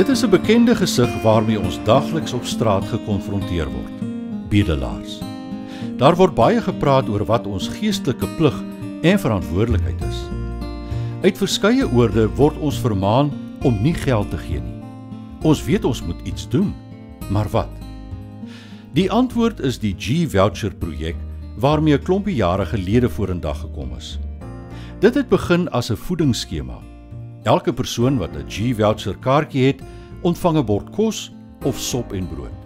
Dit is 'n bekende gesig waarmee ons daagliks op straat gekonfronteer word. Bedelaars. Daar word baie gepraat oor wat ons geestelike plig en verantwoordelikheid is. Uit verskeie oorde word ons vermaan om nie geld te gee nie. Ons weet ons moet iets doen, maar wat? Die antwoord is die G-voucher projek waarmee 'n klompie jare gelede vorendag gekom is. Dit het begin as 'n voedingsskema. Elke persoon wat 'n G-voucher kaartjie het, ontvang 'n bord kos of sop en brood.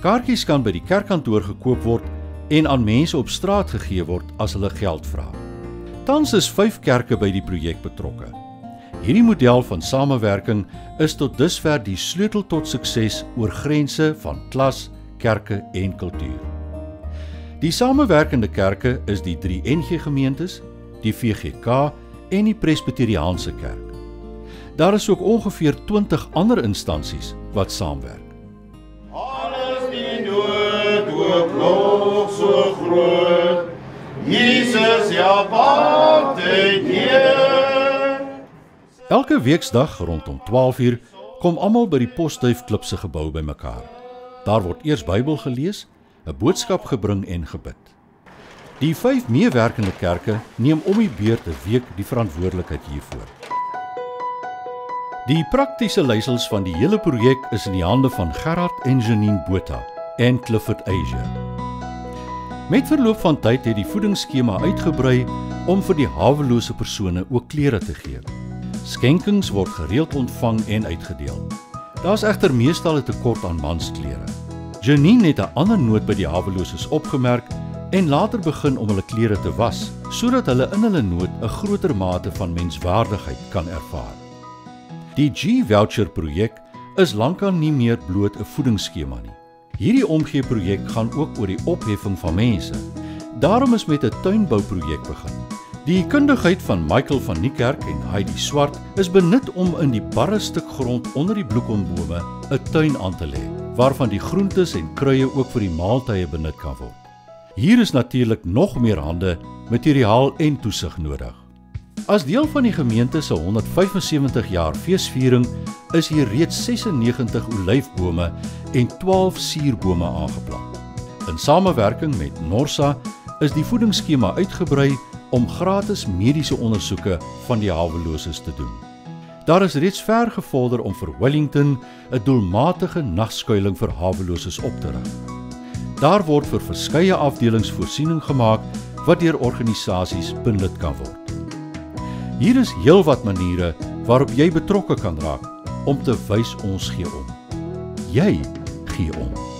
Kaartjies kan by die kerkkantoor gekoop word en aan mense op straat gegee word as hulle geld vra. Tans is 5 kerke by die projek betrokke. Hierdie model van samewerking is tot dusver die sleutel tot sukses oor grense van klas, kerke en kultuur. Die samewerkende kerke is die 3 NG gemeentes, die VGK en die Presbyteriaanse kerk. Daar is ook ongeveer 20 ander instansies wat saamwerk. Alles die nood ook nog so groot. Jesus ja altyd hier. Elke weeksdag rondom 12uur kom almal by die Postduif Klip se gebou bymekaar. Daar word eers Bybel gelees, 'n boodskap gebring en gebid. Die vyf meewerkende kerke neem om die beurt 'n week die verantwoordelikheid hiervoor. Die praktiese leiersels van die hele projek is in die hande van Gerard en Janine Botha en Clifford Asia. Met verloop van tyd het die voedingsskema uitgebrei om vir die hawelose persone ook klere te gee. Skenkings word gereeld ontvang en uitgedeel. Daar's egter meestal 'n tekort aan mansklere. Janine het 'n ander nood by die haweloses opgemerk en later begin om hulle klere te was sodat hulle in hulle nood 'n groter mate van menswaardigheid kan ervaar. Die G-voucher projek is lankal nie meer bloot 'n voedingsskema nie. Hierdie omgee projek gaan ook oor die opheffing van mense. Daarom is met 'n tuinbouprojek begin. Die kundigheid van Michael van Niekerk en Heidi Swart is benut om in die barre stuk grond onder die bloekombome 'n tuin aan te lê, waarvan die groentes en kruie ook vir die maaltye benut kan word. Hier is natuurlik nog meer hande, materiaal en toesig nodig. As deel van die gemeente se 175 jaar feesviering is hier reeds 96 olyfbome en 12 suurbome aangeplant. In samewerking met Norsa is die voedingsskema uitgebrei om gratis mediese ondersoeke van die haweloses te doen. Daar is reeds ver gevorder om vir Wellington 'n doelmatige nagskuiling vir haweloses op te rig. Daar word vir verskeie afdelings voorsiening gemaak wat deur organisasies benut kan word. Hier is heelwat maniere waarop jy betrokke kan raak om te wys ons gee om. Jy gee om.